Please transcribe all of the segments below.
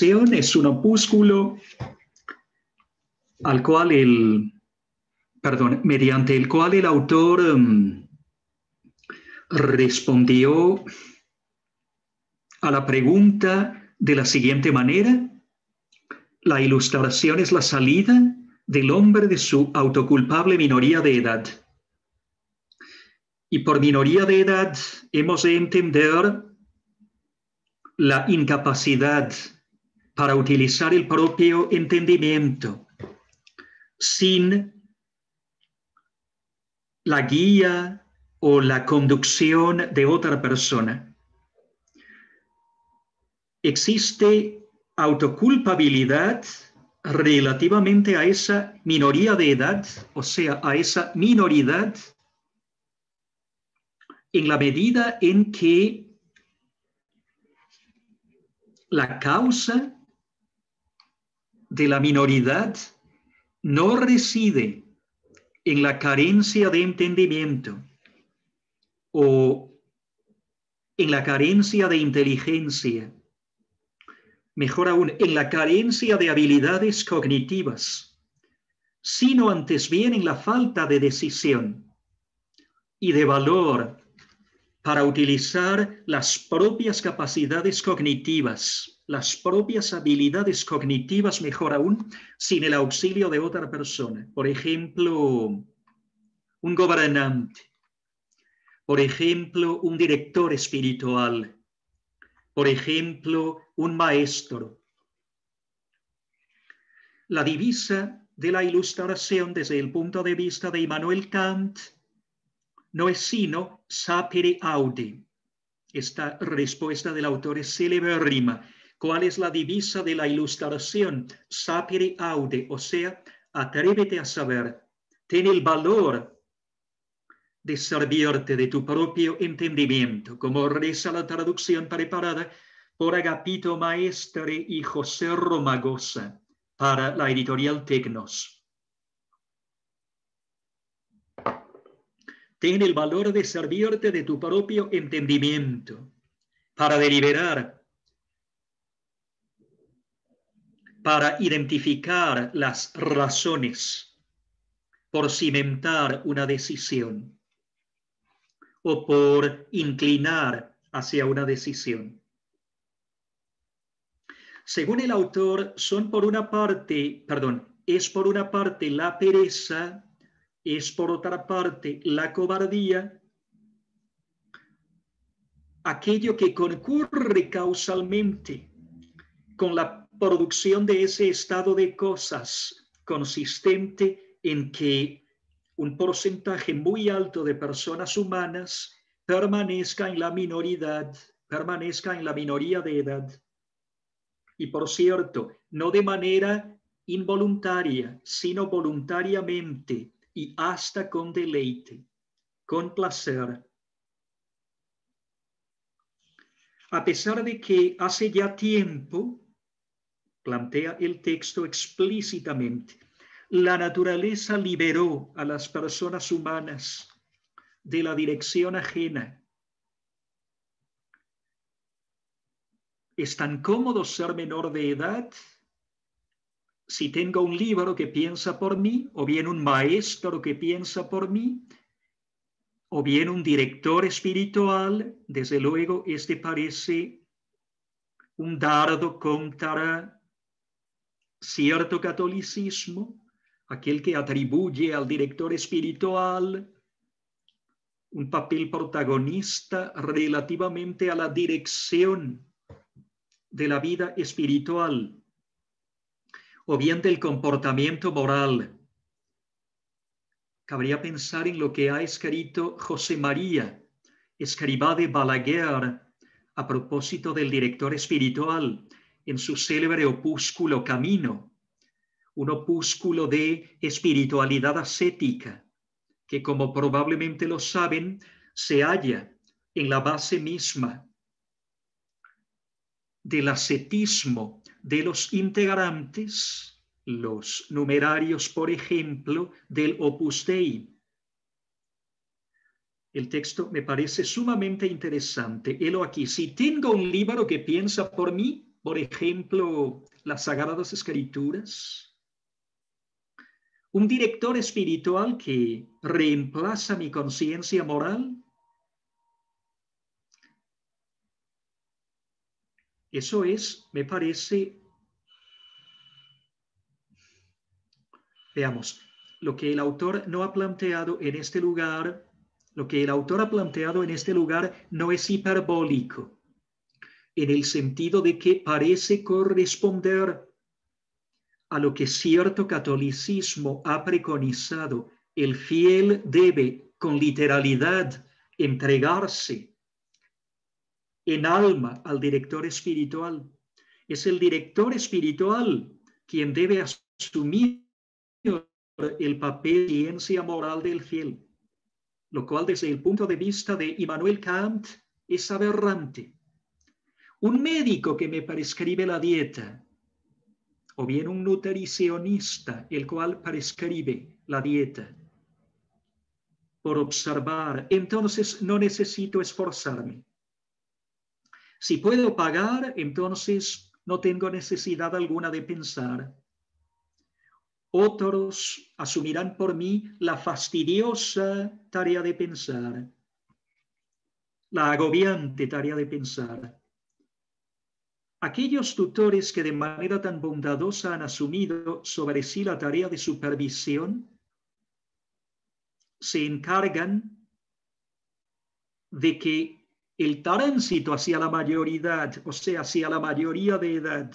es un opúsculo al cual el, perdón, mediante el cual el autor um, respondió a la pregunta de la siguiente manera. La ilustración es la salida del hombre de su autoculpable minoría de edad. Y por minoría de edad hemos de entender la incapacidad para utilizar el propio entendimiento sin la guía o la conducción de otra persona. Existe autoculpabilidad relativamente a esa minoría de edad, o sea, a esa minoridad, en la medida en que la causa de la minoridad no reside en la carencia de entendimiento o en la carencia de inteligencia, mejor aún, en la carencia de habilidades cognitivas, sino antes bien en la falta de decisión y de valor para utilizar las propias capacidades cognitivas, las propias habilidades cognitivas, mejor aún, sin el auxilio de otra persona. Por ejemplo, un gobernante, por ejemplo, un director espiritual, por ejemplo, un maestro. La divisa de la ilustración desde el punto de vista de Immanuel Kant no es sino sapere aude. Esta respuesta del autor es rima. ¿Cuál es la divisa de la ilustración? Sapere aude, o sea, atrévete a saber. Ten el valor de servirte de tu propio entendimiento, como reza la traducción preparada por Agapito Maestre y José Romagosa para la editorial Tecnos. Ten el valor de servirte de tu propio entendimiento para deliberar, para identificar las razones, por cimentar una decisión o por inclinar hacia una decisión. Según el autor, son por una parte, perdón, es por una parte la pereza es por otra parte la cobardía, aquello que concurre causalmente con la producción de ese estado de cosas consistente en que un porcentaje muy alto de personas humanas permanezca en la minoridad, permanezca en la minoría de edad. Y por cierto, no de manera involuntaria, sino voluntariamente, y hasta con deleite, con placer. A pesar de que hace ya tiempo, plantea el texto explícitamente, la naturaleza liberó a las personas humanas de la dirección ajena. Es tan cómodo ser menor de edad si tengo un libro que piensa por mí, o bien un maestro que piensa por mí, o bien un director espiritual, desde luego este parece un dardo contra cierto catolicismo, aquel que atribuye al director espiritual un papel protagonista relativamente a la dirección de la vida espiritual o bien del comportamiento moral. Cabría pensar en lo que ha escrito José María, escriba de Balaguer, a propósito del director espiritual, en su célebre opúsculo Camino, un opúsculo de espiritualidad ascética, que como probablemente lo saben, se halla en la base misma del ascetismo de los integrantes, los numerarios, por ejemplo, del Opus Dei. El texto me parece sumamente interesante. Helo aquí. Si tengo un libro que piensa por mí, por ejemplo, las Sagradas Escrituras. Un director espiritual que reemplaza mi conciencia moral. Eso es, me parece, veamos, lo que el autor no ha planteado en este lugar, lo que el autor ha planteado en este lugar no es hiperbólico en el sentido de que parece corresponder a lo que cierto catolicismo ha preconizado. El fiel debe con literalidad entregarse en alma al director espiritual. Es el director espiritual quien debe asumir el papel de ciencia moral del fiel, lo cual desde el punto de vista de Immanuel Kant es aberrante un médico que me prescribe la dieta, o bien un nutricionista, el cual prescribe la dieta, por observar, entonces no necesito esforzarme. Si puedo pagar, entonces no tengo necesidad alguna de pensar. Otros asumirán por mí la fastidiosa tarea de pensar, la agobiante tarea de pensar aquellos tutores que de manera tan bondadosa han asumido sobre sí la tarea de supervisión, se encargan de que el tránsito hacia la mayoridad, o sea, hacia la mayoría de edad,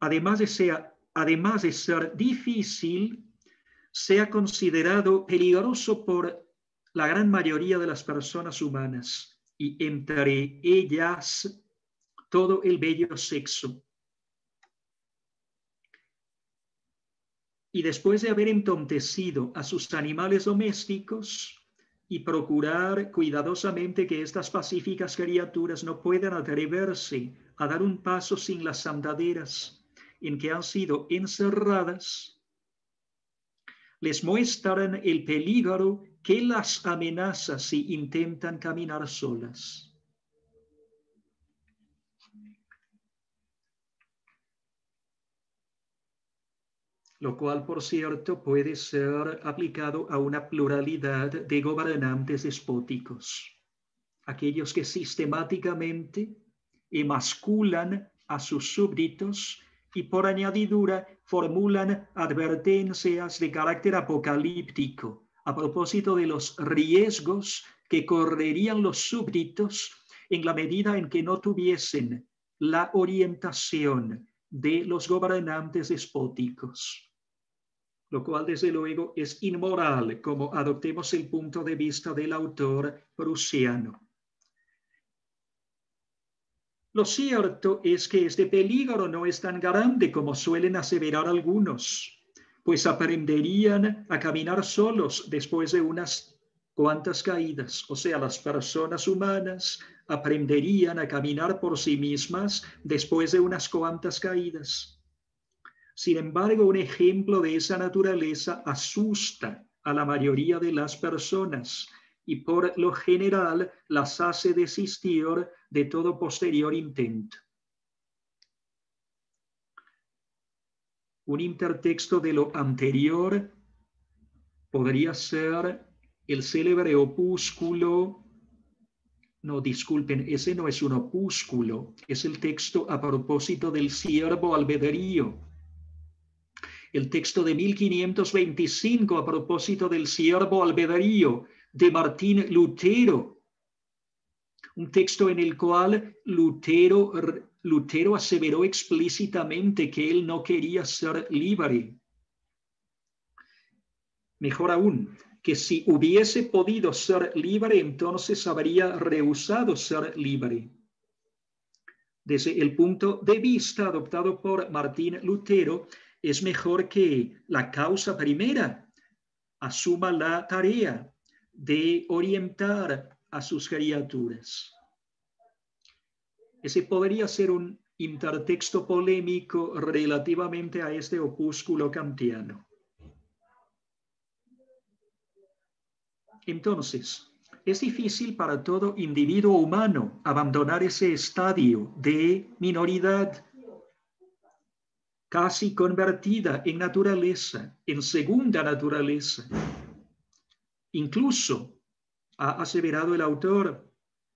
además de ser, además de ser difícil, sea considerado peligroso por la gran mayoría de las personas humanas. Y entre ellas todo el bello sexo. Y después de haber entontecido a sus animales domésticos y procurar cuidadosamente que estas pacíficas criaturas no puedan atreverse a dar un paso sin las andaderas en que han sido encerradas, les muestran el peligro que las amenaza si intentan caminar solas. Lo cual, por cierto, puede ser aplicado a una pluralidad de gobernantes despóticos, aquellos que sistemáticamente emasculan a sus súbditos y por añadidura formulan advertencias de carácter apocalíptico a propósito de los riesgos que correrían los súbditos en la medida en que no tuviesen la orientación de los gobernantes despóticos lo cual desde luego es inmoral como adoptemos el punto de vista del autor prusiano. Lo cierto es que este peligro no es tan grande como suelen aseverar algunos, pues aprenderían a caminar solos después de unas cuantas caídas, o sea, las personas humanas aprenderían a caminar por sí mismas después de unas cuantas caídas. Sin embargo, un ejemplo de esa naturaleza asusta a la mayoría de las personas y por lo general las hace desistir de todo posterior intento. Un intertexto de lo anterior podría ser el célebre opúsculo, no disculpen, ese no es un opúsculo, es el texto a propósito del siervo albedrío el texto de 1525 a propósito del siervo albedrío de Martín Lutero, un texto en el cual Lutero, Lutero aseveró explícitamente que él no quería ser libre. Mejor aún, que si hubiese podido ser libre, entonces habría rehusado ser libre. Desde el punto de vista adoptado por Martín Lutero, es mejor que la causa primera asuma la tarea de orientar a sus criaturas. Ese podría ser un intertexto polémico relativamente a este opúsculo kantiano. Entonces, es difícil para todo individuo humano abandonar ese estadio de minoridad casi convertida en naturaleza, en segunda naturaleza. Incluso, ha aseverado el autor,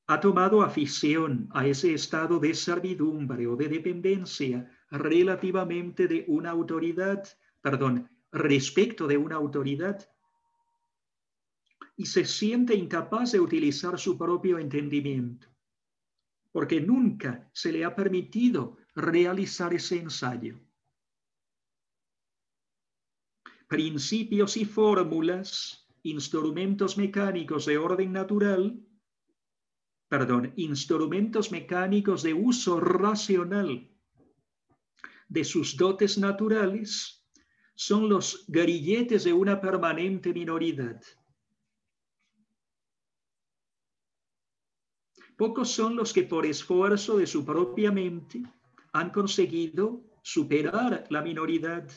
ha tomado afición a ese estado de servidumbre o de dependencia relativamente de una autoridad, perdón, respecto de una autoridad, y se siente incapaz de utilizar su propio entendimiento, porque nunca se le ha permitido realizar ese ensayo. Principios y fórmulas, instrumentos mecánicos de orden natural, perdón, instrumentos mecánicos de uso racional de sus dotes naturales son los grilletes de una permanente minoridad. Pocos son los que por esfuerzo de su propia mente han conseguido superar la minoridad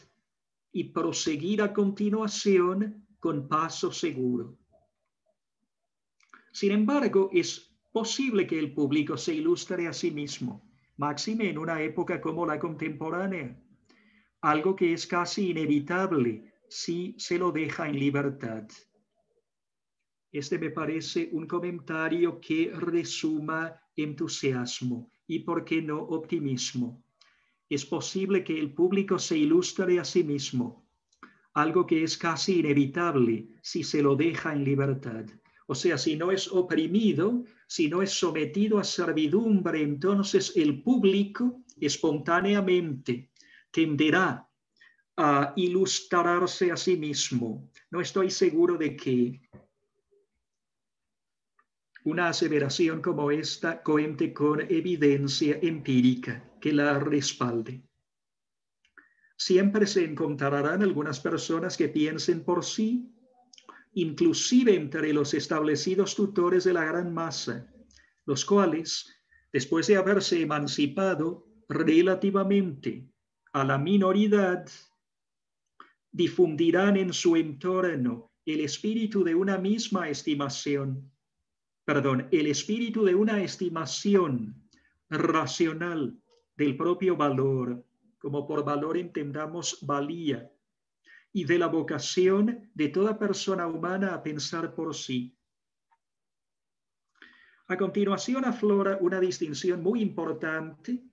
y proseguir a continuación con paso seguro. Sin embargo, es posible que el público se ilustre a sí mismo máxime en una época como la contemporánea, algo que es casi inevitable si se lo deja en libertad. Este me parece un comentario que resuma entusiasmo y, por qué no, optimismo. Es posible que el público se ilustre a sí mismo, algo que es casi inevitable si se lo deja en libertad. O sea, si no es oprimido, si no es sometido a servidumbre, entonces el público espontáneamente tenderá a ilustrarse a sí mismo. No estoy seguro de que una aseveración como esta cuente con evidencia empírica que la respalde. Siempre se encontrarán algunas personas que piensen por sí inclusive entre los establecidos tutores de la gran masa, los cuales, después de haberse emancipado relativamente a la minoridad, difundirán en su entorno el espíritu de una misma estimación, perdón, el espíritu de una estimación racional del propio valor, como por valor entendamos valía, y de la vocación de toda persona humana a pensar por sí. A continuación aflora una distinción muy importante.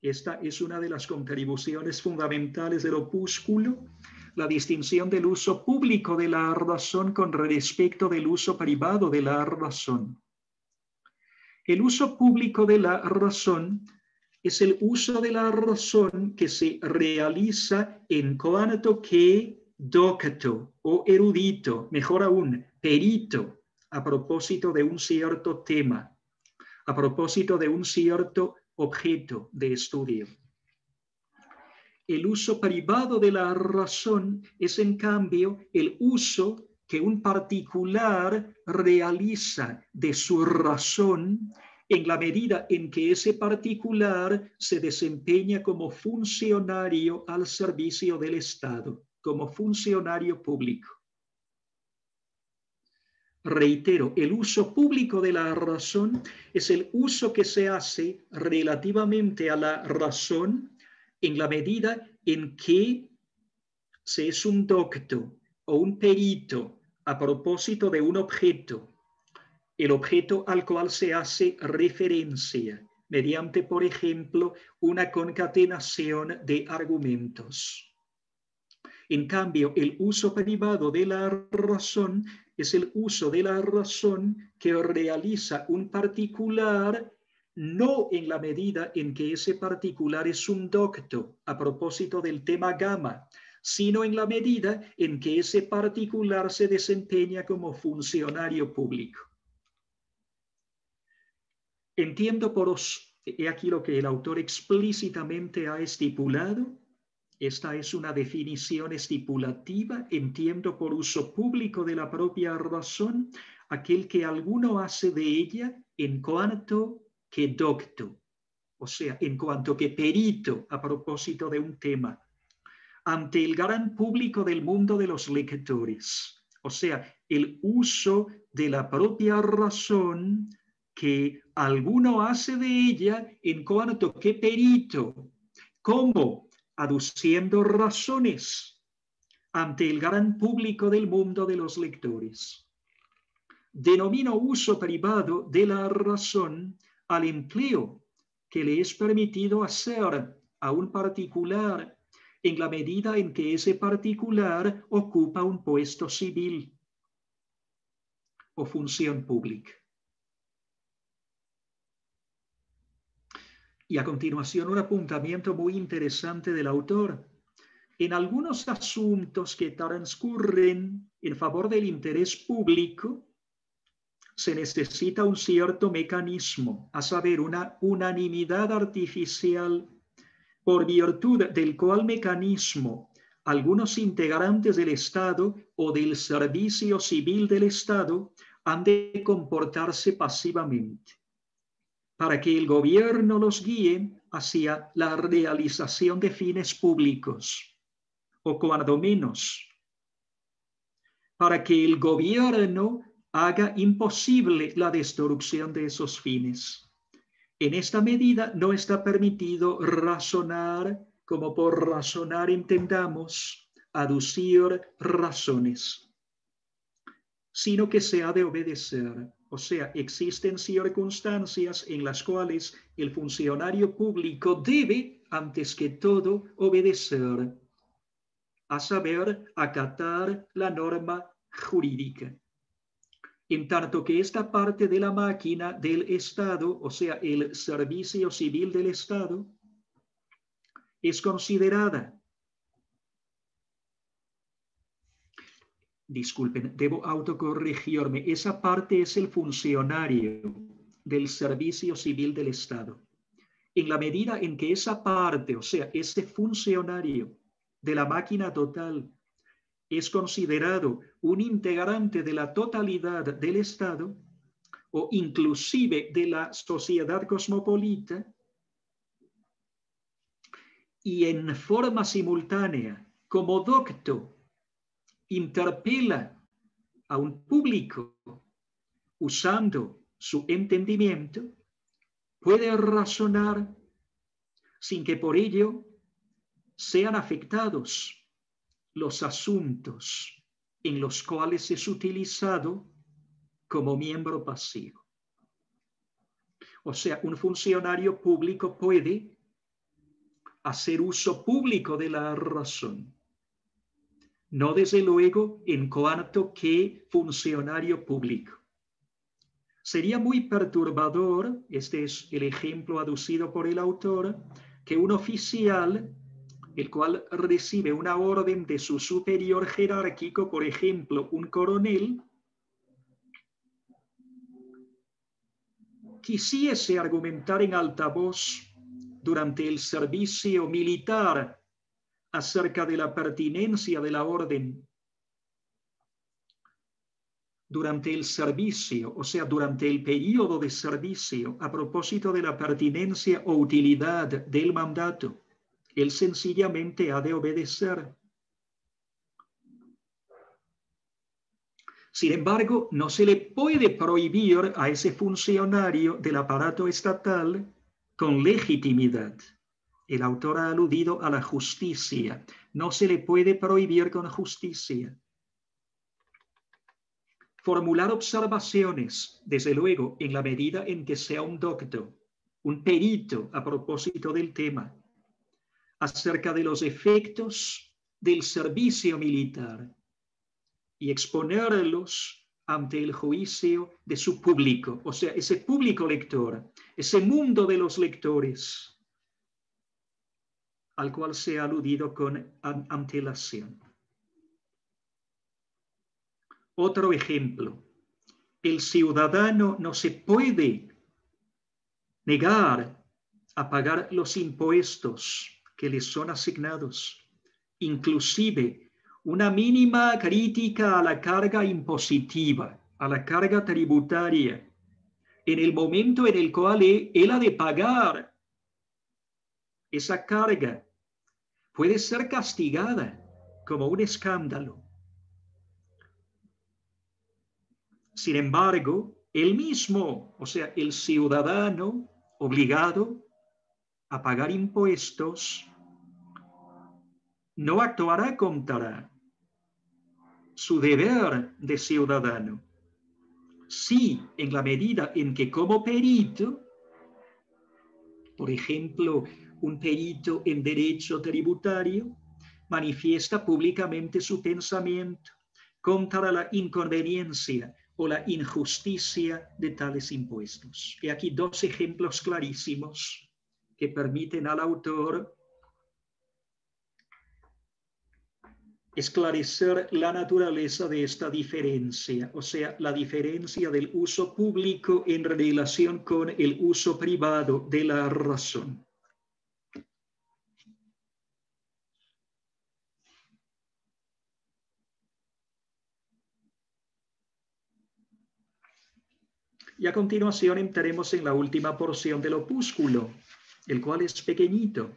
Esta es una de las contribuciones fundamentales del opúsculo, la distinción del uso público de la razón con respecto del uso privado de la razón. El uso público de la razón es el uso de la razón que se realiza en cuanto que docto o erudito, mejor aún, perito, a propósito de un cierto tema, a propósito de un cierto objeto de estudio. El uso privado de la razón es, en cambio, el uso que un particular realiza de su razón en la medida en que ese particular se desempeña como funcionario al servicio del Estado, como funcionario público. Reitero, el uso público de la razón es el uso que se hace relativamente a la razón en la medida en que se es un docto o un perito a propósito de un objeto el objeto al cual se hace referencia mediante, por ejemplo, una concatenación de argumentos. En cambio, el uso privado de la razón es el uso de la razón que realiza un particular no en la medida en que ese particular es un docto a propósito del tema gamma, sino en la medida en que ese particular se desempeña como funcionario público. Entiendo por he aquí lo que el autor explícitamente ha estipulado. Esta es una definición estipulativa. Entiendo por uso público de la propia razón aquel que alguno hace de ella en cuanto que docto, o sea, en cuanto que perito a propósito de un tema, ante el gran público del mundo de los lectores, o sea, el uso de la propia razón que alguno hace de ella en cuanto que perito, como aduciendo razones ante el gran público del mundo de los lectores. Denomino uso privado de la razón al empleo que le es permitido hacer a un particular en la medida en que ese particular ocupa un puesto civil o función pública. Y a continuación un apuntamiento muy interesante del autor. En algunos asuntos que transcurren en favor del interés público, se necesita un cierto mecanismo, a saber, una unanimidad artificial, por virtud del cual mecanismo algunos integrantes del Estado o del servicio civil del Estado han de comportarse pasivamente para que el gobierno los guíe hacia la realización de fines públicos, o cuando menos, para que el gobierno haga imposible la destrucción de esos fines. En esta medida no está permitido razonar como por razonar entendamos, aducir razones, sino que se ha de obedecer o sea, existen circunstancias en las cuales el funcionario público debe, antes que todo, obedecer, a saber, acatar la norma jurídica. En tanto que esta parte de la máquina del Estado, o sea, el servicio civil del Estado, es considerada disculpen, debo autocorregirme, esa parte es el funcionario del servicio civil del Estado. En la medida en que esa parte, o sea, ese funcionario de la máquina total es considerado un integrante de la totalidad del Estado o inclusive de la sociedad cosmopolita, y en forma simultánea, como docto interpela a un público usando su entendimiento, puede razonar sin que por ello sean afectados los asuntos en los cuales es utilizado como miembro pasivo. O sea, un funcionario público puede hacer uso público de la razón no desde luego en cuanto que funcionario público. Sería muy perturbador, este es el ejemplo aducido por el autor, que un oficial, el cual recibe una orden de su superior jerárquico, por ejemplo, un coronel, quisiese argumentar en alta voz durante el servicio militar acerca de la pertinencia de la orden durante el servicio, o sea, durante el periodo de servicio, a propósito de la pertinencia o utilidad del mandato, él sencillamente ha de obedecer. Sin embargo, no se le puede prohibir a ese funcionario del aparato estatal con legitimidad el autor ha aludido a la justicia. No se le puede prohibir con justicia. Formular observaciones, desde luego, en la medida en que sea un doctor, un perito a propósito del tema, acerca de los efectos del servicio militar y exponerlos ante el juicio de su público, o sea, ese público lector, ese mundo de los lectores al cual se ha aludido con antelación. Otro ejemplo, el ciudadano no se puede negar a pagar los impuestos que le son asignados, inclusive una mínima crítica a la carga impositiva, a la carga tributaria, en el momento en el cual él ha de pagar esa carga puede ser castigada como un escándalo. Sin embargo, el mismo, o sea, el ciudadano obligado a pagar impuestos, no actuará contra su deber de ciudadano. Sí, en la medida en que como perito, por ejemplo, un perito en derecho tributario, manifiesta públicamente su pensamiento contra la inconveniencia o la injusticia de tales impuestos. Y aquí dos ejemplos clarísimos que permiten al autor esclarecer la naturaleza de esta diferencia, o sea, la diferencia del uso público en relación con el uso privado de la razón. Y a continuación entraremos en la última porción del opúsculo, el cual es pequeñito.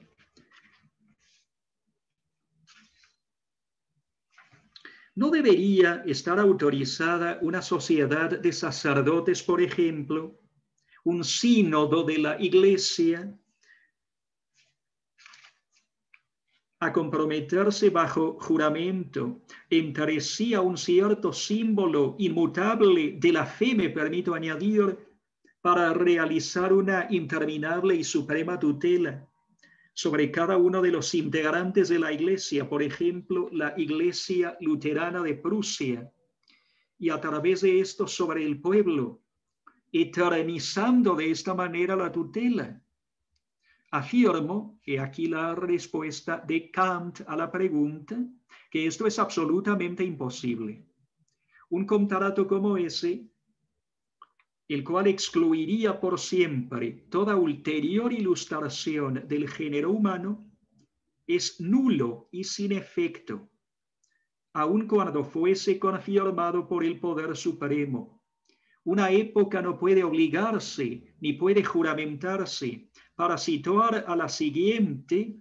¿No debería estar autorizada una sociedad de sacerdotes, por ejemplo, un sínodo de la iglesia, a comprometerse bajo juramento. Entre sí a un cierto símbolo inmutable de la fe, me permito añadir, para realizar una interminable y suprema tutela sobre cada uno de los integrantes de la iglesia, por ejemplo, la iglesia luterana de Prusia, y a través de esto sobre el pueblo, eternizando de esta manera la tutela Afirmo, que aquí la respuesta de Kant a la pregunta, que esto es absolutamente imposible. Un contrato como ese, el cual excluiría por siempre toda ulterior ilustración del género humano, es nulo y sin efecto, aun cuando fuese confirmado por el poder supremo. Una época no puede obligarse ni puede juramentarse para situar a la siguiente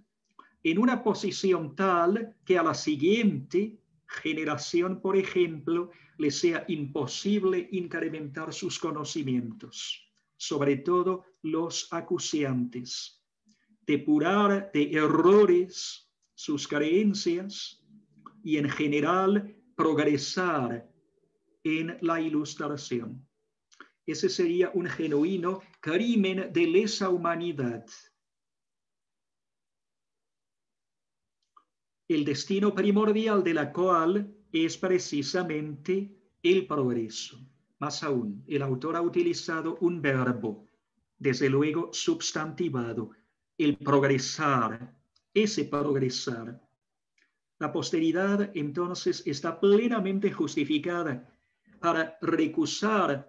en una posición tal que a la siguiente generación, por ejemplo, le sea imposible incrementar sus conocimientos, sobre todo los acuciantes, depurar de errores sus creencias y en general progresar en la ilustración. Ese sería un genuino crimen de lesa humanidad. El destino primordial de la cual es precisamente el progreso. Más aún, el autor ha utilizado un verbo, desde luego substantivado, el progresar, ese progresar. La posteridad entonces está plenamente justificada para recusar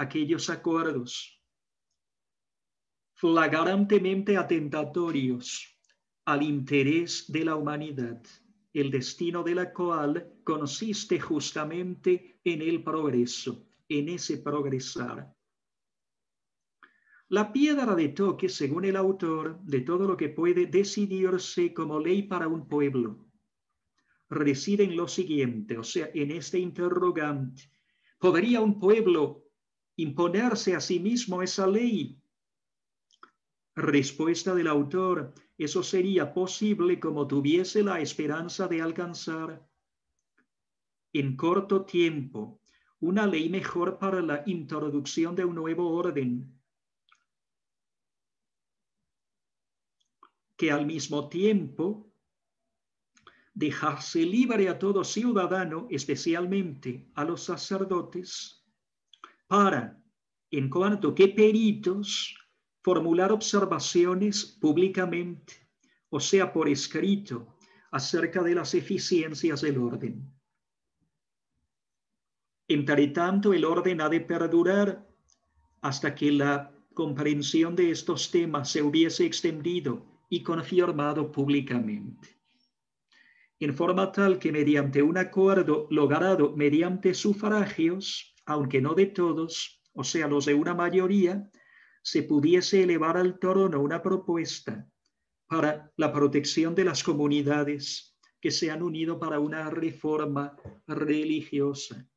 aquellos acuerdos flagrantemente atentatorios al interés de la humanidad, el destino de la cual consiste justamente en el progreso, en ese progresar. La piedra de toque, según el autor, de todo lo que puede decidirse como ley para un pueblo, reside en lo siguiente, o sea, en este interrogante. ¿Podría un pueblo imponerse a sí mismo esa ley? Respuesta del autor, eso sería posible como tuviese la esperanza de alcanzar en corto tiempo una ley mejor para la introducción de un nuevo orden, que al mismo tiempo dejarse libre a todo ciudadano, especialmente a los sacerdotes, para, en cuanto que peritos, formular observaciones públicamente, o sea, por escrito, acerca de las eficiencias del orden. Entre tanto, el orden ha de perdurar hasta que la comprensión de estos temas se hubiese extendido y confirmado públicamente. En forma tal que mediante un acuerdo logrado mediante sufragios, aunque no de todos, o sea, los de una mayoría, se pudiese elevar al trono una propuesta para la protección de las comunidades que se han unido para una reforma religiosa,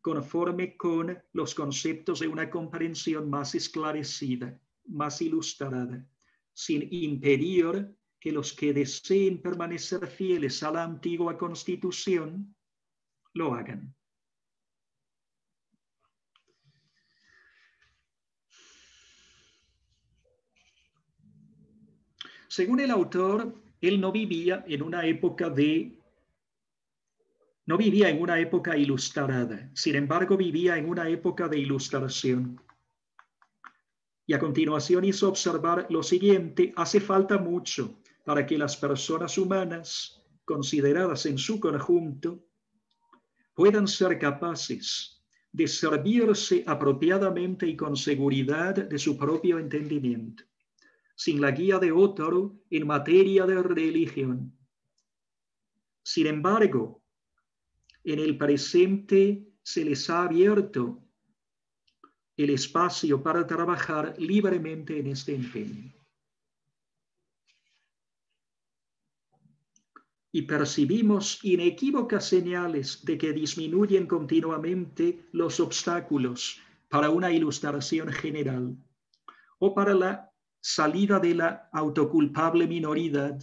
conforme con los conceptos de una comprensión más esclarecida, más ilustrada, sin impedir que los que deseen permanecer fieles a la antigua constitución lo hagan. Según el autor, él no vivía en una época de no vivía en una época ilustrada, sin embargo vivía en una época de ilustración. Y a continuación hizo observar lo siguiente, hace falta mucho para que las personas humanas, consideradas en su conjunto, puedan ser capaces de servirse apropiadamente y con seguridad de su propio entendimiento, sin la guía de otro en materia de religión. Sin embargo, en el presente se les ha abierto el espacio para trabajar libremente en este empeño. Y percibimos inequívocas señales de que disminuyen continuamente los obstáculos para una ilustración general o para la salida de la autoculpable minoridad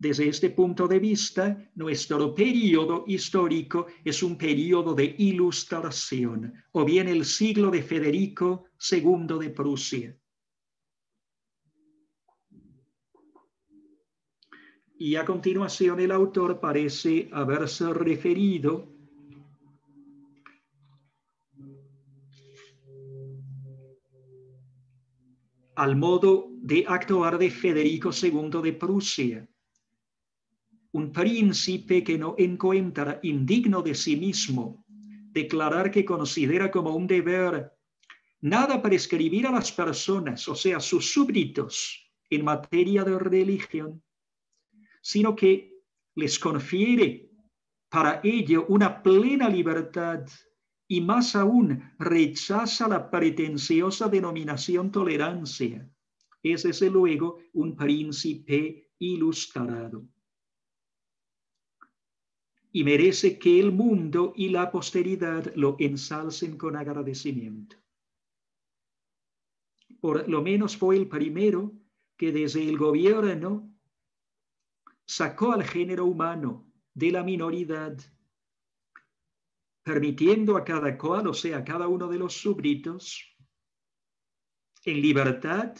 desde este punto de vista, nuestro periodo histórico es un periodo de ilustración, o bien el siglo de Federico II de Prusia. Y a continuación el autor parece haberse referido al modo de actuar de Federico II de Prusia. Un príncipe que no encuentra indigno de sí mismo declarar que considera como un deber nada prescribir a las personas, o sea, sus súbditos, en materia de religión, sino que les confiere para ello una plena libertad y más aún rechaza la pretenciosa denominación tolerancia. Es desde luego un príncipe ilustrado y merece que el mundo y la posteridad lo ensalcen con agradecimiento. Por lo menos fue el primero que desde el gobierno sacó al género humano de la minoridad, permitiendo a cada cual, o sea, cada uno de los súbditos, en libertad,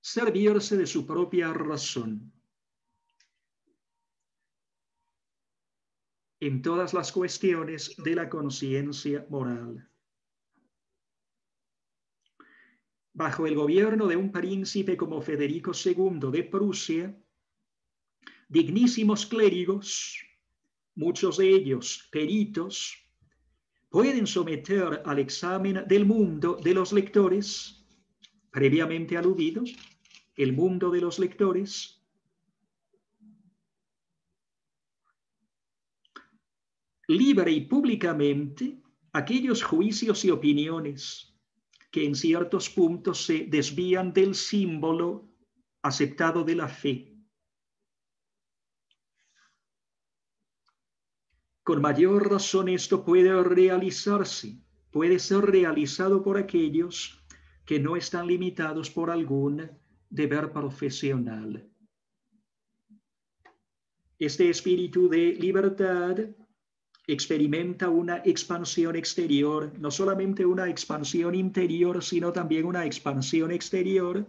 servirse de su propia razón en todas las cuestiones de la conciencia moral. Bajo el gobierno de un príncipe como Federico II de Prusia, dignísimos clérigos, muchos de ellos peritos, pueden someter al examen del mundo de los lectores, previamente aludidos, el mundo de los lectores, libre y públicamente aquellos juicios y opiniones que en ciertos puntos se desvían del símbolo aceptado de la fe. Con mayor razón esto puede realizarse, puede ser realizado por aquellos que no están limitados por algún deber profesional. Este espíritu de libertad experimenta una expansión exterior, no solamente una expansión interior, sino también una expansión exterior,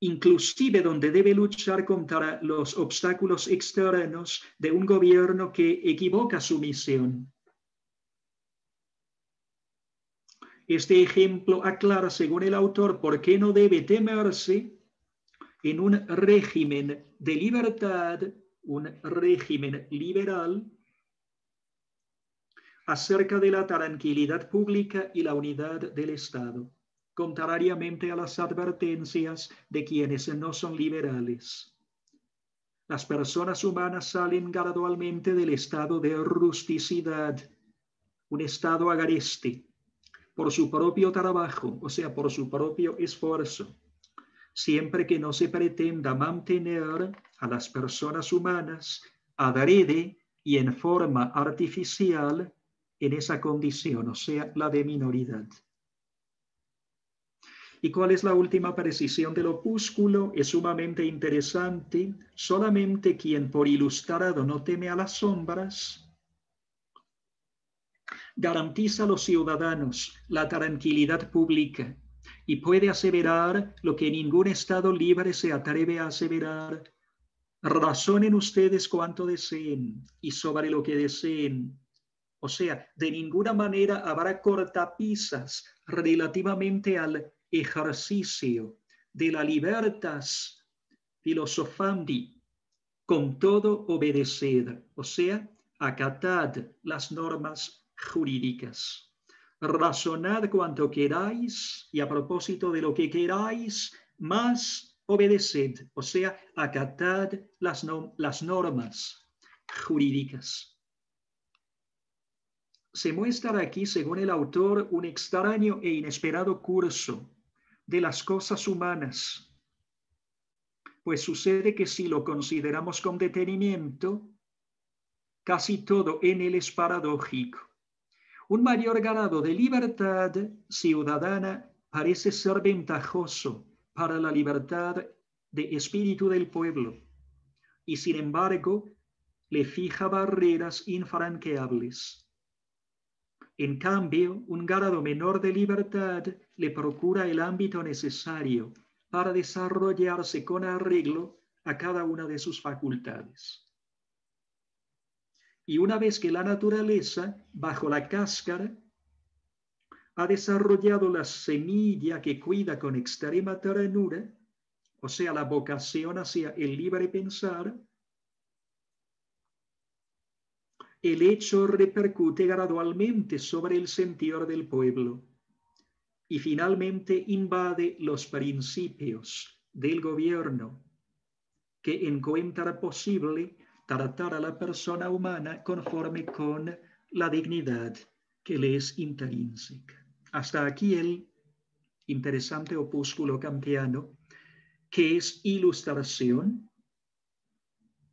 inclusive donde debe luchar contra los obstáculos externos de un gobierno que equivoca su misión. Este ejemplo aclara, según el autor, por qué no debe temerse en un régimen de libertad, un régimen liberal, acerca de la tranquilidad pública y la unidad del Estado, contrariamente a las advertencias de quienes no son liberales. Las personas humanas salen gradualmente del estado de rusticidad, un estado agreste, por su propio trabajo, o sea, por su propio esfuerzo, siempre que no se pretenda mantener a las personas humanas adrede y en forma artificial en esa condición, o sea, la de minoridad. ¿Y cuál es la última precisión del opúsculo? Es sumamente interesante. Solamente quien por ilustrado no teme a las sombras, garantiza a los ciudadanos la tranquilidad pública y puede aseverar lo que ningún Estado libre se atreve a aseverar. Razonen ustedes cuanto deseen y sobre lo que deseen. O sea, de ninguna manera habrá cortapisas relativamente al ejercicio de la libertas filosofandi, con todo obedeced, o sea, acatad las normas jurídicas. Razonad cuanto queráis y a propósito de lo que queráis, más obedeced, o sea, acatad las, las normas jurídicas. Se muestra aquí, según el autor, un extraño e inesperado curso de las cosas humanas. Pues sucede que si lo consideramos con detenimiento, casi todo en él es paradójico. Un mayor grado de libertad ciudadana parece ser ventajoso para la libertad de espíritu del pueblo y sin embargo le fija barreras infranqueables. En cambio, un grado menor de libertad le procura el ámbito necesario para desarrollarse con arreglo a cada una de sus facultades. Y una vez que la naturaleza, bajo la cáscara, ha desarrollado la semilla que cuida con extrema ternura, o sea, la vocación hacia el libre pensar, el hecho repercute gradualmente sobre el sentido del pueblo y finalmente invade los principios del gobierno que encuentra posible tratar a la persona humana conforme con la dignidad que le es intrínseca. Hasta aquí el interesante opúsculo kantiano, que es ilustración